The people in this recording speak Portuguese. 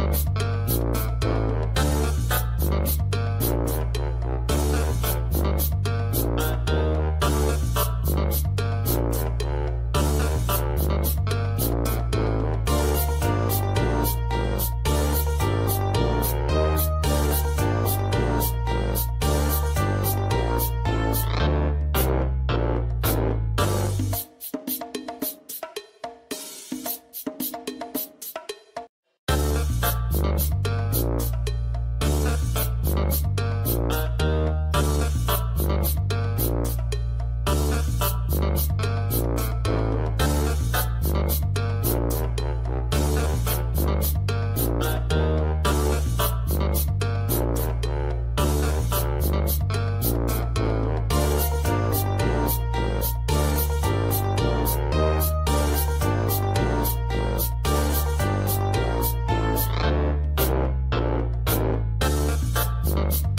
Thank you. Thank Thank you.